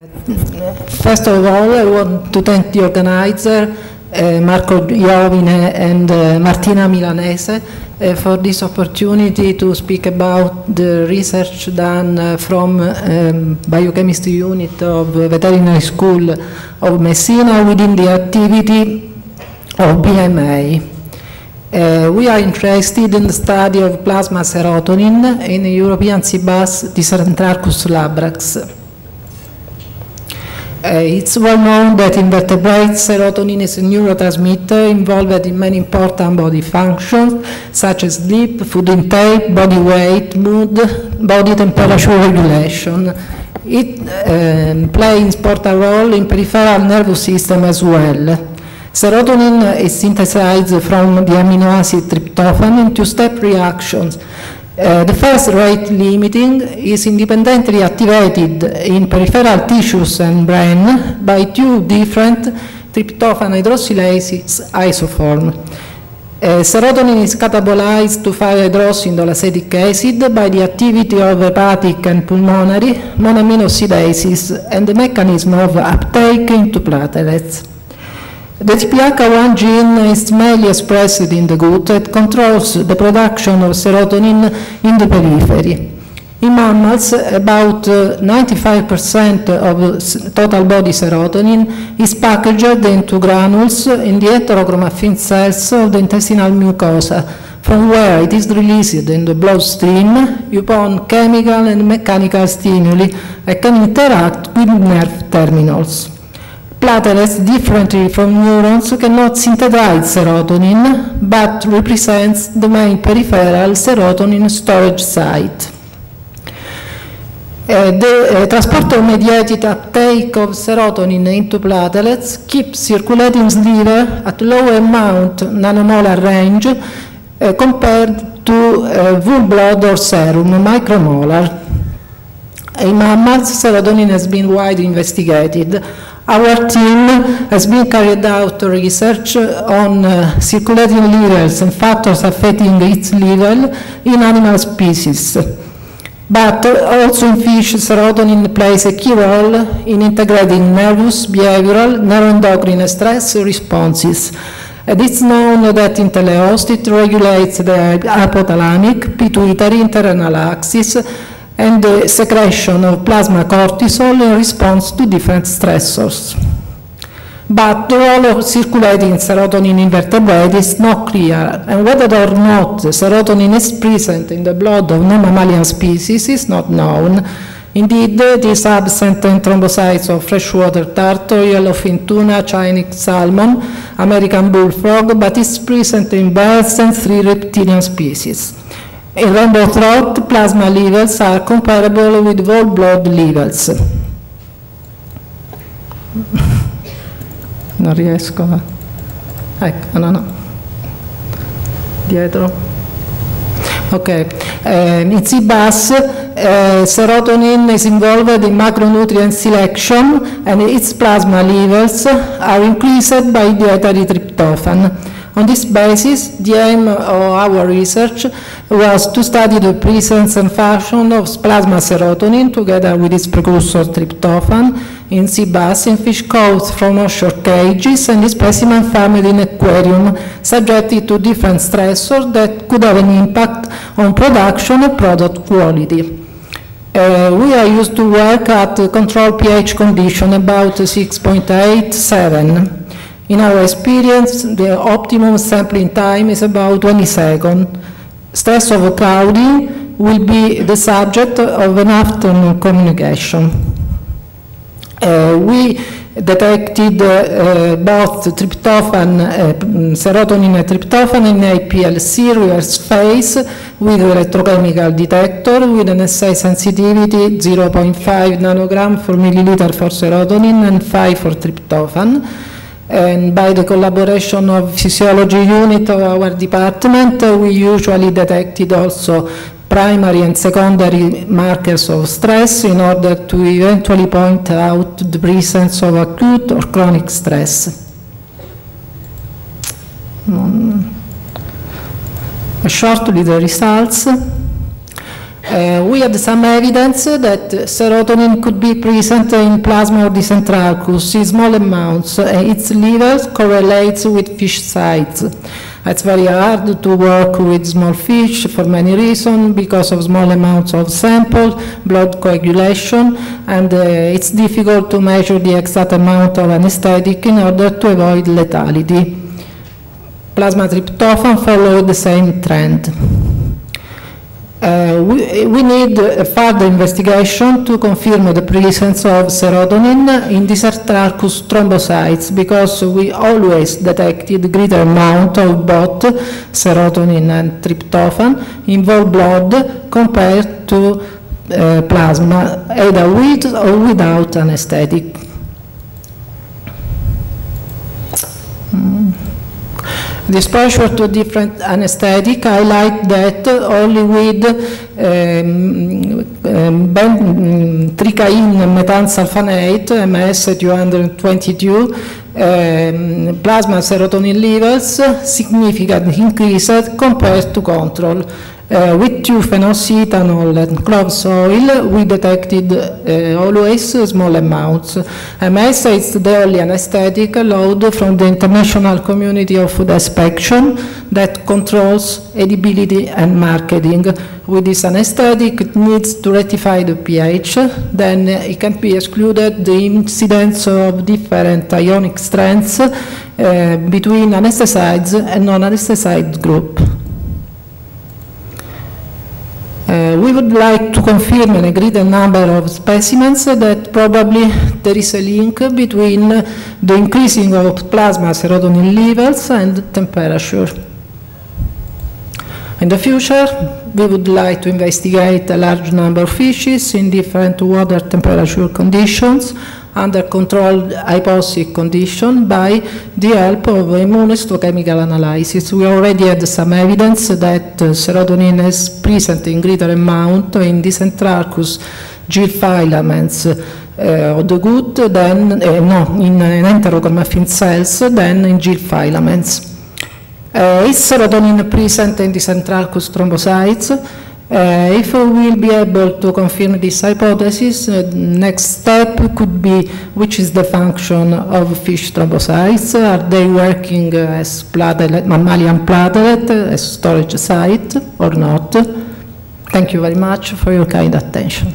First of all, I want to thank the organizer, uh, Marco Iovine and uh, Martina Milanese, uh, for this opportunity to speak about the research done from um, biochemistry unit of veterinary school of Messina within the activity of BMA. Uh, we are interested in the study of plasma serotonin in European CBAS Dicentrarchus labrax. Uh, it's well known that in vertebrates, serotonin is a neurotransmitter involved in many important body functions, such as sleep, food intake, body weight, mood, body temperature regulation. It uh, plays important role in peripheral nervous system as well. Serotonin is synthesized from the amino acid tryptophan in two-step reactions uh, the first rate limiting is independently activated in peripheral tissues and brain by two different tryptophan hydroxylases isoform. Uh, serotonin is catabolized to 5-hydroxyindole acetic acid by the activity of hepatic and pulmonary monoamine oxidases and the mechanism of uptake into platelets. The TPH1 gene is mainly expressed in the gut and controls the production of serotonin in the periphery. In mammals, about 95% uh, of total body serotonin is packaged into granules in the enterochromaffin cells of the intestinal mucosa, from where it is released in the bloodstream upon chemical and mechanical stimuli and can interact with nerve terminals. Platelets, differently from neurons, cannot synthesize serotonin, but represents the main peripheral serotonin storage site. Uh, the uh, transporter-mediated uptake of serotonin into platelets keeps circulating liver at low amount nanomolar range uh, compared to uh, whole blood or serum, micromolar. In mammals, serotonin has been widely investigated. Our team has been carried out research on uh, circulating levels and factors affecting its level in animal species. But also in fish, serotonin plays a key role in integrating nervous, behavioral, neuroendocrine stress responses. And it's known that in teleosts it regulates the hypothalamic, pituitary, interrenal axis, and the secretion of plasma cortisol in response to different stressors. But the role of circulating serotonin in vertebrates is not clear, and whether or not serotonin is present in the blood of non-mammalian species is not known. Indeed, it is absent in thrombocytes of freshwater turtle, yellowfin tuna, Chinook salmon, American bullfrog, but is present in birds and three reptilian species. In rainbow throat, plasma levels are comparable with whole blood levels. Non riesco a... Ecco, no, no. Dietro. Ok. Uh, in CBAS, uh, serotonin is involved in macronutrient selection and its plasma levels are increased by dietary tryptophan. On this basis, the aim of our research was to study the presence and function of plasma serotonin together with its precursor tryptophan in sea bass in fish caught from offshore cages and the specimen farmed in aquarium subjected to different stressors that could have an impact on production and product quality. Uh, we are used to work at control pH condition about 6.87. In our experience, the optimum sampling time is about 20 seconds. Stress overcrowding will be the subject of an afternoon communication. Uh, we detected uh, both tryptophan, uh, serotonin and tryptophan in HPLC reverse phase with electrochemical detector with an assay sensitivity 0.5 nanogram per milliliter for serotonin and 5 for tryptophan and by the collaboration of physiology unit of our department, we usually detected also primary and secondary markers of stress in order to eventually point out the presence of acute or chronic stress. Um, shortly the results. Uh, we had some evidence that serotonin could be present in plasma of Dicentrarchus in small amounts. Uh, its levels correlates with fish size. It's very hard to work with small fish for many reasons, because of small amounts of sample, blood coagulation, and uh, it's difficult to measure the exact amount of anesthetic in order to avoid lethality. Plasma tryptophan followed the same trend. Uh, we, we, need a further investigation to confirm the presence of serotonin in these Dicentrarchus thrombocytes because we always detected greater amount of both serotonin and tryptophan in whole blood compared to uh, plasma, either with or without anesthetic. Exposure to different anesthetic I like that only with um, um, tricaine methanesulfonate, MS 222, um, plasma serotonin levels significantly increased compared to control. Uh, with tiufenols, and clove soil, we detected uh, always small amounts. MS is the only anesthetic allowed from the international community of food inspection that controls edibility and marketing. With this anesthetic, it needs to rectify the pH, then it can be excluded the incidence of different ionic strengths uh, between anesthetized and non-anesthetized group. Uh, we would like to confirm a greater number of specimens that probably there is a link between the increasing of plasma serotonin levels and temperature. In the future, we would like to investigate a large number of fishes in different water temperature conditions under controlled hypoxic condition by the help of immunohistochemical analysis. We already had some evidence that uh, serotonin is present in greater amount in Dicentrarchus gill filaments uh, of the good than, uh, no, in, in enterochromaffin cells than in gill filaments. Uh, is serotonin present in Dicentrarchus thrombocytes? Uh, if we will be able to confirm this hypothesis, uh, next step could be which is the function of fish thrombocytes. Are they working uh, as platelet, mammalian platelet, as storage site or not? Thank you very much for your kind attention.